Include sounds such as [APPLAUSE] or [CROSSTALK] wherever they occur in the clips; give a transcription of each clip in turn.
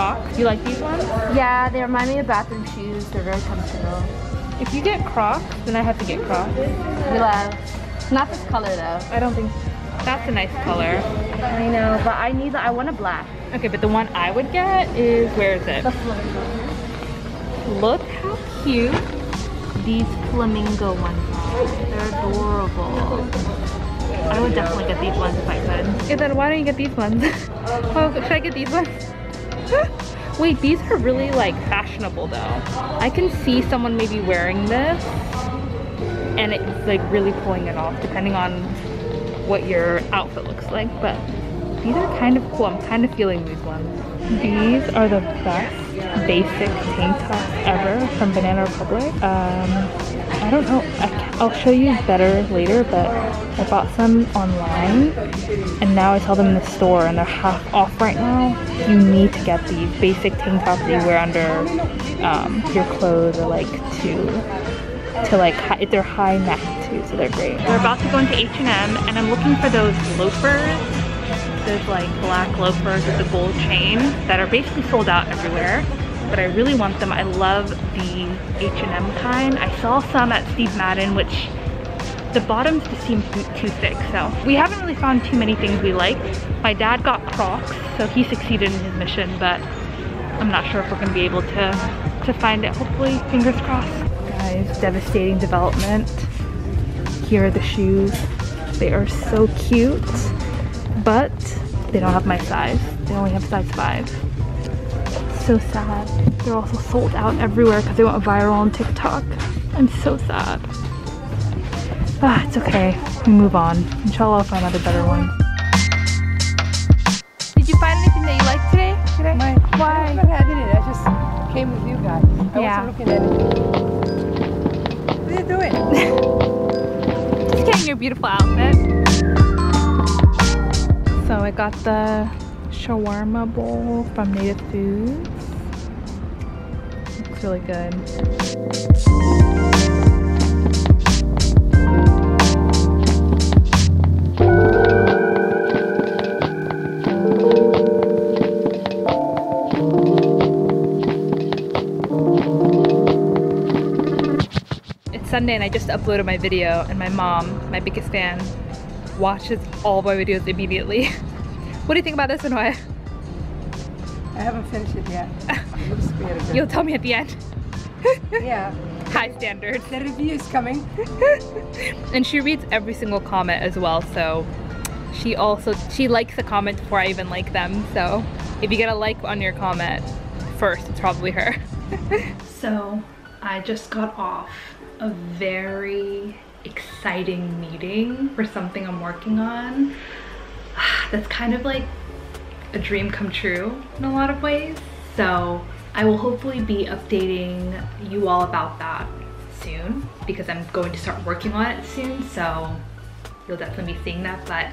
You like these ones? Yeah, they remind me of bathroom shoes. They're very comfortable. If you get Crocs, then I have to get Crocs. We love. Not this color though. I don't think that's a nice color. I know, but I need. I want a black. Okay, but the one I would get is where is it? The flamingo. Look how cute these flamingo ones are. They're adorable. I would definitely get these ones if I could. Yeah, then why don't you get these ones? [LAUGHS] oh, should I get these ones? Wait, these are really like fashionable though. I can see someone maybe wearing this and it's like really pulling it off depending on what your outfit looks like. But these are kind of cool. I'm kind of feeling these ones. These are the best basic tank tops ever from Banana Republic. Um, I don't know. I will show you better later, but I bought some online and now I saw them in the store and they're half off right now. You need to get the basic tank tops that you wear under um, your clothes or like to to like high, they're high neck too, so they're great. We're about to go into H&M and I'm looking for those loafers, those like black loafers with the gold chain that are basically sold out everywhere. But I really want them. I love the H&M kind. I saw some at Steve Madden, which the bottoms just seem too thick. So we haven't really found too many things we like. My dad got Crocs, so he succeeded in his mission, but I'm not sure if we're gonna be able to, to find it. Hopefully, fingers crossed guys, devastating development. Here are the shoes. They are so cute, but they don't have my size. They only have size five. So sad. They're also sold out everywhere because they went viral on TikTok. I'm so sad. Ah, it's okay. We move on. Inshallah I'll find other better one. Did you find anything that you liked today? today? My, Why? I haven't had any. I just came with you guys. I Yeah. wasn't looking at it. What are you doing? [LAUGHS] Just getting your beautiful outfit. So I got the shawarma bowl from Native Foods. Really good. It's Sunday and I just uploaded my video and my mom, my biggest fan, watches all my videos immediately. [LAUGHS] what do you think about this and? I haven't finished it yet. [LAUGHS] It looks very good. You'll tell me at the end. [LAUGHS] yeah. [LAUGHS] High standards. The review is coming. And she reads every single comment as well, so she also, she likes a comment before I even like them. So if you get a like on your comment first, it's probably her. so I just got off a very exciting meeting for something I'm working on. [SIGHS] That's kind of like a dream come true in a lot of ways. So I will hopefully be updating you all about that soon because I'm going to start working on it soon. So you'll definitely be seeing that. But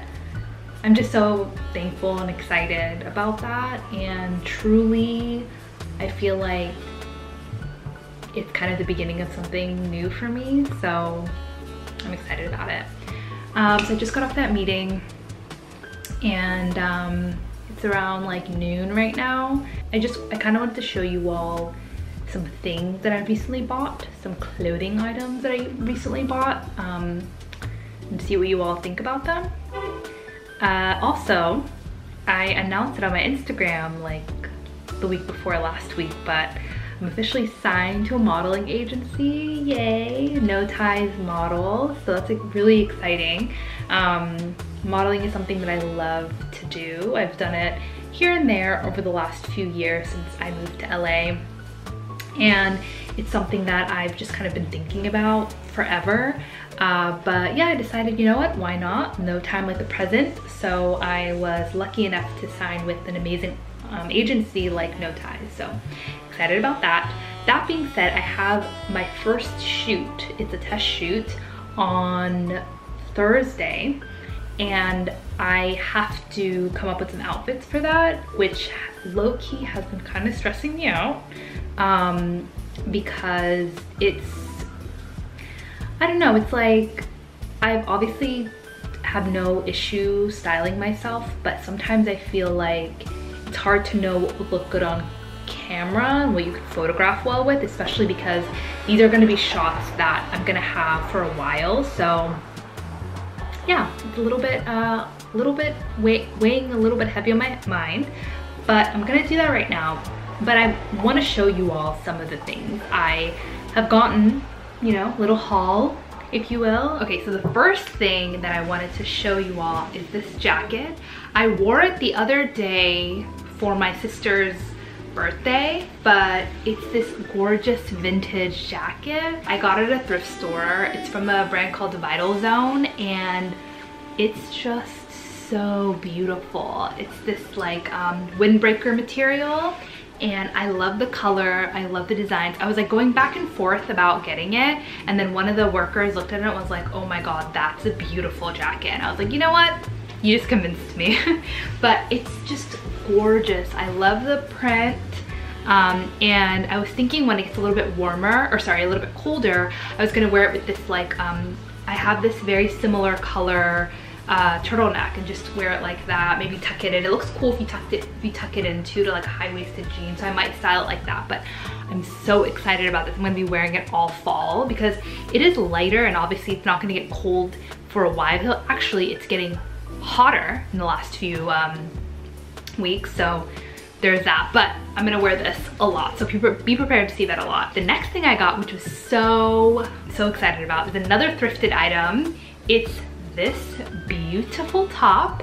I'm just so thankful and excited about that. And truly, I feel like it's kind of the beginning of something new for me. So I'm excited about it. Um, so I just got off that meeting and um, it's around like noon right now. I just, I kind of wanted to show you all some things that I recently bought, some clothing items that I recently bought, um, and see what you all think about them. Uh, also, I announced it on my Instagram like the week before last week, but I'm officially signed to a modeling agency, yay, No Ties Model, so that's like, really exciting. Um, modeling is something that I love to do. I've done it here and there over the last few years since I moved to LA. And it's something that I've just kind of been thinking about forever. Uh, but yeah, I decided, you know what, why not? No time like the present. So I was lucky enough to sign with an amazing um, agency like No Ties. So excited about that. That being said, I have my first shoot. It's a test shoot on Thursday and I have to come up with some outfits for that, which low-key has been kind of stressing me out um, because it's, I don't know, it's like, I've obviously have no issue styling myself, but sometimes I feel like it's hard to know what would look good on camera and what you can photograph well with, especially because these are gonna be shots that I'm gonna have for a while. So yeah, it's a little bit, uh, a little bit weigh, weighing a little bit heavy on my mind, but I'm gonna do that right now. But I wanna show you all some of the things I have gotten, you know, little haul if you will. Okay, so the first thing that I wanted to show you all is this jacket. I wore it the other day for my sister's birthday, but it's this gorgeous vintage jacket. I got it at a thrift store. It's from a brand called Vital Zone and it's just so beautiful. It's this like um, windbreaker material and I love the color, I love the designs. I was like going back and forth about getting it and then one of the workers looked at it and was like, oh my god, that's a beautiful jacket. And I was like, you know what? You just convinced me. [LAUGHS] but it's just gorgeous. I love the print. Um, and I was thinking when it gets a little bit warmer, or sorry, a little bit colder, I was gonna wear it with this like, um, I have this very similar color uh, turtleneck and just wear it like that. Maybe tuck it in. It looks cool if you tuck it if you tuck it in too to like a high-waisted jean. So I might style it like that. But I'm so excited about this. I'm gonna be wearing it all fall because it is lighter and obviously it's not gonna get cold for a while. Actually, it's getting hotter in the last few um, weeks. So there's that, but I'm gonna wear this a lot. So be prepared to see that a lot. The next thing I got, which was so, so excited about, is another thrifted item. It's this beautiful top.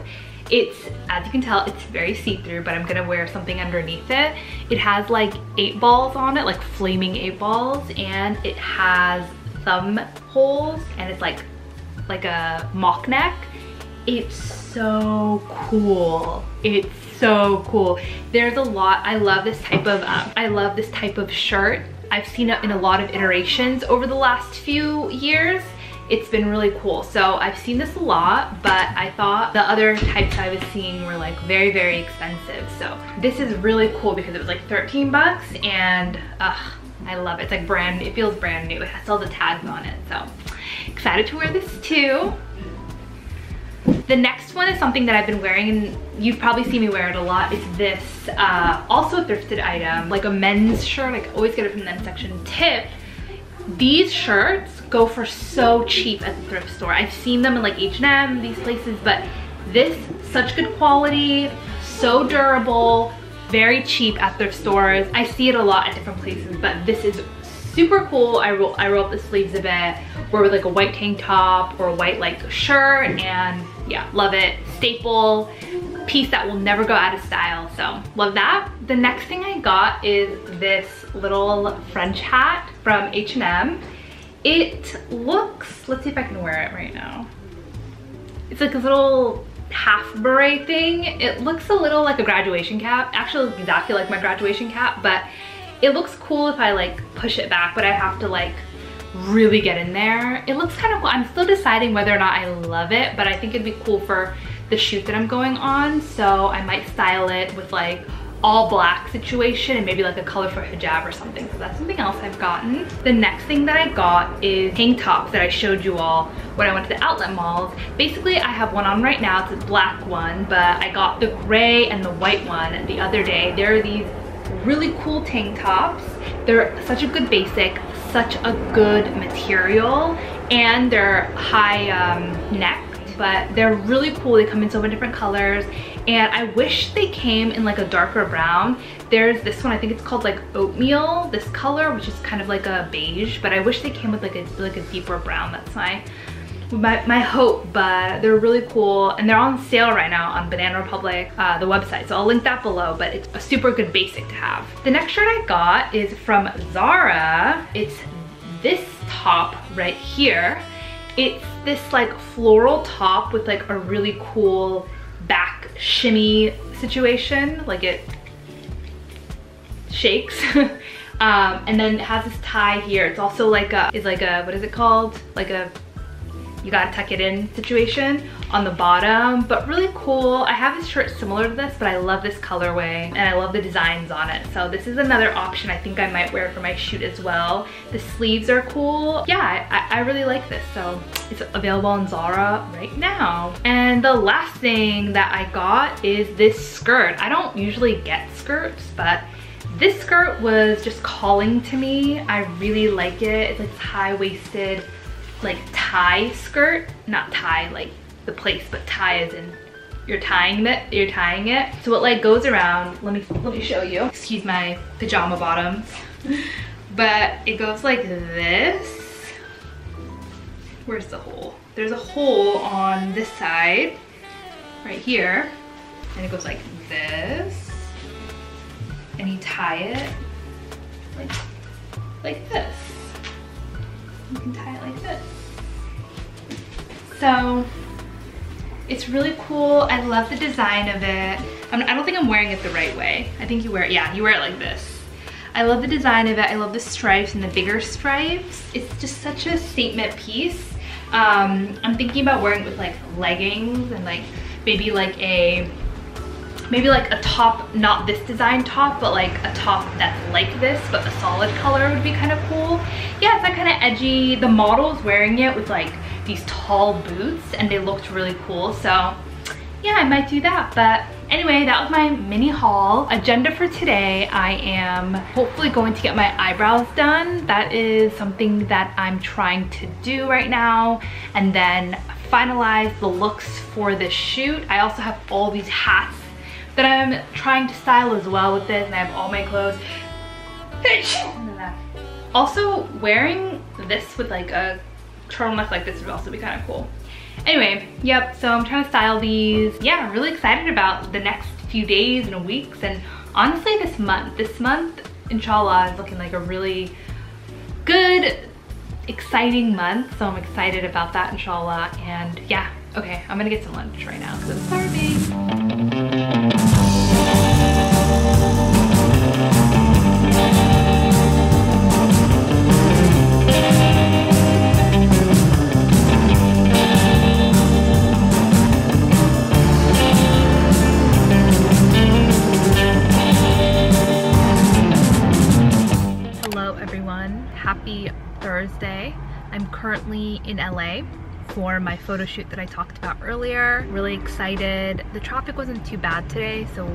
It's, as you can tell, it's very see-through, but I'm gonna wear something underneath it. It has like eight balls on it, like flaming eight balls, and it has thumb holes, and it's like, like a mock neck. It's so cool. It's so cool. There's a lot, I love this type of, um, I love this type of shirt. I've seen it in a lot of iterations over the last few years it's been really cool. So I've seen this a lot, but I thought the other types I was seeing were like very, very expensive. So this is really cool because it was like 13 bucks and uh, I love it. It's like brand, it feels brand new. It has all the tags on it. So excited to wear this too. The next one is something that I've been wearing and you've probably seen me wear it a lot. It's this, uh, also a thrifted item, like a men's shirt. I always get it from the men's section. Tip, these shirts go for so cheap at the thrift store. I've seen them in like H&M, these places, but this, such good quality, so durable, very cheap at thrift stores. I see it a lot at different places, but this is super cool. I roll, I roll up the sleeves a bit, wear with like a white tank top or a white like shirt, and yeah, love it. Staple, piece that will never go out of style, so love that. The next thing I got is this little French hat from H&M. It looks, let's see if I can wear it right now. It's like a little half beret thing. It looks a little like a graduation cap. Actually exactly like my graduation cap, but it looks cool if I like push it back, but I have to like really get in there. It looks kind of cool. I'm still deciding whether or not I love it, but I think it'd be cool for the shoot that I'm going on. So I might style it with like all black situation and maybe like a colorful hijab or something. So that's something else I've gotten. The next thing that I got is tank tops that I showed you all when I went to the outlet malls. Basically, I have one on right now. It's a black one, but I got the gray and the white one the other day. There are these really cool tank tops. They're such a good basic, such a good material, and they're high um, neck but they're really cool. They come in so many different colors and I wish they came in like a darker brown. There's this one, I think it's called like oatmeal, this color, which is kind of like a beige, but I wish they came with like a, like a deeper brown. That's my, my, my hope, but they're really cool and they're on sale right now on Banana Republic, uh, the website. So I'll link that below, but it's a super good basic to have. The next shirt I got is from Zara. It's this top right here it's this like floral top with like a really cool back shimmy situation. Like it shakes. [LAUGHS] um, and then it has this tie here. It's also like a, is like a, what is it called? Like a you gotta tuck it in situation on the bottom, but really cool. I have this shirt similar to this, but I love this colorway and I love the designs on it. So this is another option I think I might wear for my shoot as well. The sleeves are cool. Yeah, I, I really like this. So it's available on Zara right now. And the last thing that I got is this skirt. I don't usually get skirts, but This skirt was just calling to me. I really like it. It's like high-waisted, like tie skirt. Not tie like the place, but tie as in you're tying it, you're tying it. So it like goes around, let me, let me show you. Excuse my pajama bottoms. [LAUGHS] but it goes like this. Where's the hole? There's a hole on this side, right here. And it goes like this. And you tie it like, like this. You can tie it like this. So it's really cool. I love the design of it. I'm, I do not think I'm wearing it the right way. I think you wear it, yeah, you wear it like this. I love the design of it. I love the stripes and the bigger stripes. It's just such a statement piece. Um, I'm thinking about wearing it with like leggings and like maybe like a maybe like a top, not this design top, but like a top that's like this, but a solid color would be kind of cool. Yeah, it's that kind of edgy. The model's wearing it with like these tall boots and they looked really cool. So yeah, I might do that. But anyway, that was my mini haul. Agenda for today, I am hopefully going to get my eyebrows done. That is something that I'm trying to do right now. And then finalize the looks for this shoot. I also have all these hats that I'm um, trying to style as well with this and I have all my clothes. Also, wearing this with like a turtleneck like this would also be kind of cool. Anyway, yep, so I'm trying to style these. Yeah, I'm really excited about the next few days and weeks and honestly this month. This month, inshallah, is looking like a really good, exciting month. So I'm excited about that, inshallah. And yeah, okay, I'm gonna get some lunch right now because I'm starving. Thursday. I'm currently in LA for my photo shoot that I talked about earlier. Really excited. The traffic wasn't too bad today, so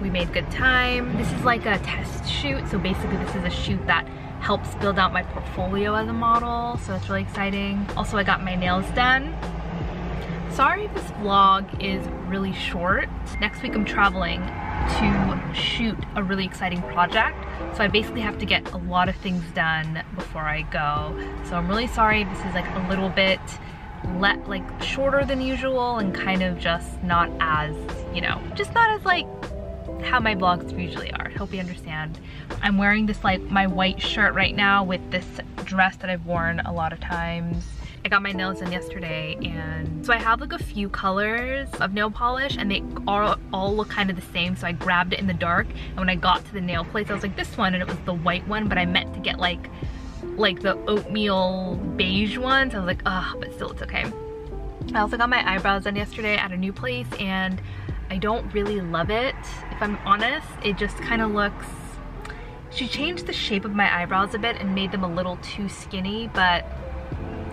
we made good time. This is like a test shoot, so basically this is a shoot that helps build out my portfolio as a model, so it's really exciting. Also, I got my nails done. Sorry this vlog is really short. Next week I'm traveling to shoot a really exciting project. So I basically have to get a lot of things done before I go. So I'm really sorry this is like a little bit let like shorter than usual and kind of just not as, you know, just not as like how my vlogs usually are. Hope you understand. I'm wearing this like my white shirt right now with this dress that I've worn a lot of times. I got my nails done yesterday and so I have like a few colors of nail polish and they all, all look kind of the same so I grabbed it in the dark and when I got to the nail place I was like this one and it was the white one but I meant to get like like the oatmeal beige one so I was like ah but still it's okay. I also got my eyebrows done yesterday at a new place and I don't really love it if I'm honest it just kind of looks she changed the shape of my eyebrows a bit and made them a little too skinny but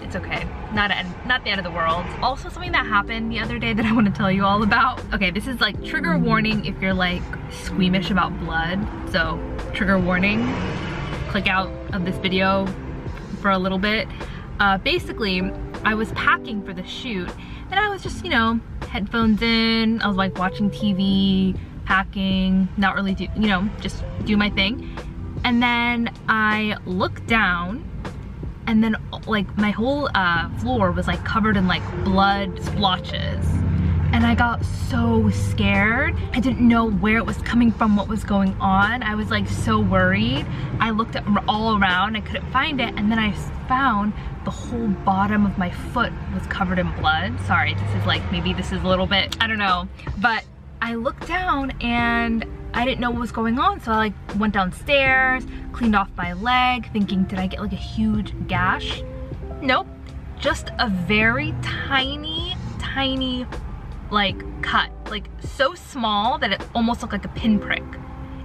it's okay. Not, a, not the end of the world. Also something that happened the other day that I want to tell you all about. Okay, this is like trigger warning if you're like squeamish about blood. So trigger warning, click out of this video for a little bit. Uh, basically, I was packing for the shoot and I was just, you know, headphones in. I was like watching TV, packing, not really do, you know, just do my thing. And then I look down and then like my whole uh, floor was like covered in like blood splotches and I got so scared. I didn't know where it was coming from, what was going on. I was like so worried. I looked all around, I couldn't find it, and then I found the whole bottom of my foot was covered in blood. Sorry, this is like, maybe this is a little bit, I don't know. But I looked down and I didn't know what was going on. So I like went downstairs, cleaned off my leg, thinking, did I get like a huge gash? Nope, just a very tiny, tiny like cut. Like so small that it almost looked like a pinprick.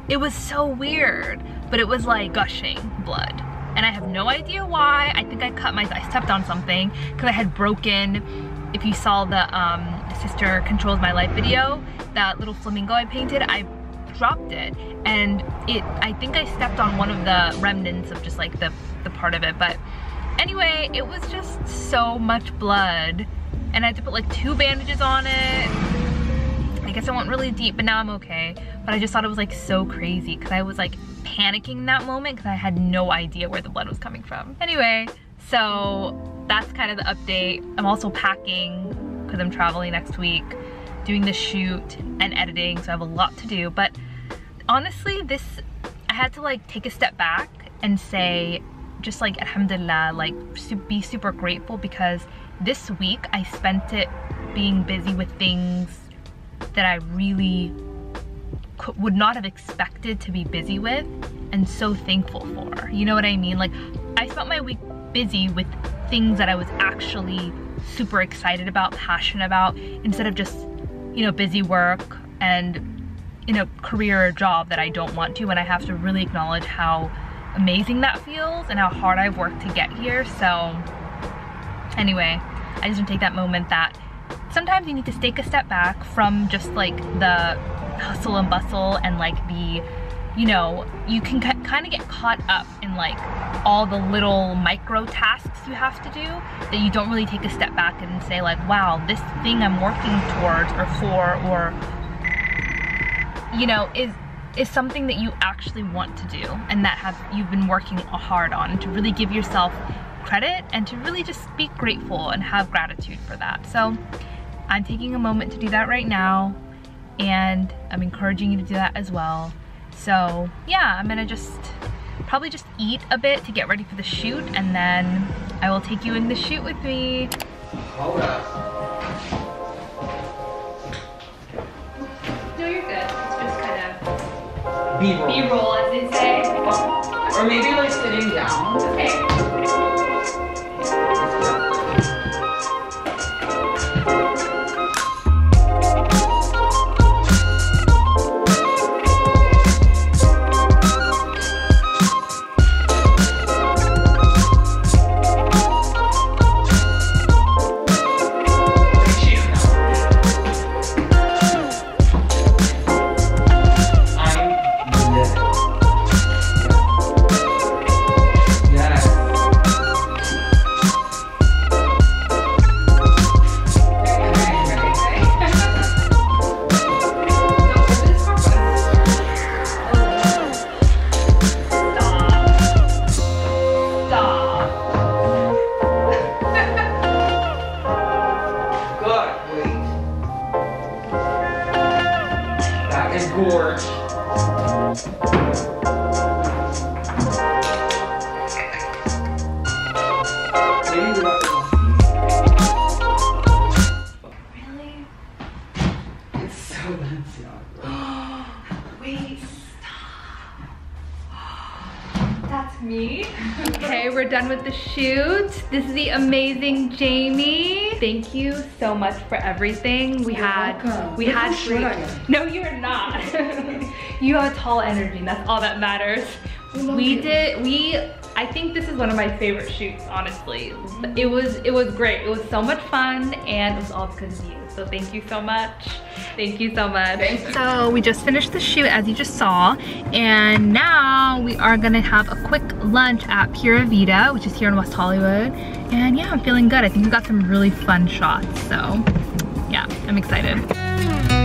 It was so weird, but it was like gushing blood. And I have no idea why. I think I cut my, I stepped on something because I had broken, if you saw the um, Sister Controls My Life video, that little flamingo I painted, I dropped it. And it I think I stepped on one of the remnants of just like the the part of it. But anyway it was just so much blood. And I had to put like two bandages on it. I guess I went really deep but now I'm okay. But I just thought it was like so crazy because I was like panicking in that moment because I had no idea where the blood was coming from. Anyway so that's kind of the update. I'm also packing because I'm traveling next week doing the shoot and editing so I have a lot to do. But honestly this I had to like take a step back and say just like alhamdulillah like be super grateful because this week I spent it being busy with things that I really would not have expected to be busy with and so thankful for. You know what I mean? Like I spent my week busy with things that I was actually super excited about passionate about instead of just you know busy work and in a career or job that I don't want to and I have to really acknowledge how amazing that feels and how hard I've worked to get here. So anyway, I just want to take that moment that sometimes you need to take a step back from just like the hustle and bustle and like the, you know, you can kind of get caught up in like all the little micro tasks you have to do that you don't really take a step back and say like, wow, this thing I'm working towards or for or you know, is is something that you actually want to do and that have you've been working hard on to really give yourself credit and to really just be grateful and have gratitude for that. So I'm taking a moment to do that right now and I'm encouraging you to do that as well. So yeah, I'm gonna just probably just eat a bit to get ready for the shoot and then I will take you in the shoot with me. Hold up. B-roll. B-roll, as they say. Or maybe like sitting down. Okay. Me. okay, we're done with the shoot. This is the amazing Jamie. Thank you so much for everything. We you're had, welcome. we Look had how short I am. No, you're not. [LAUGHS] you have a tall energy and that's all that matters. We you. did, we, I think this is one of my favorite shoots, honestly. It was, it was great. It was so much fun and it was all because of you. So thank you so much. Thank you so much. So we just finished the shoot as you just saw. And now we are gonna have a quick lunch at Pura Vida, which is here in West Hollywood. And yeah, I'm feeling good. I think we got some really fun shots. So yeah, I'm excited.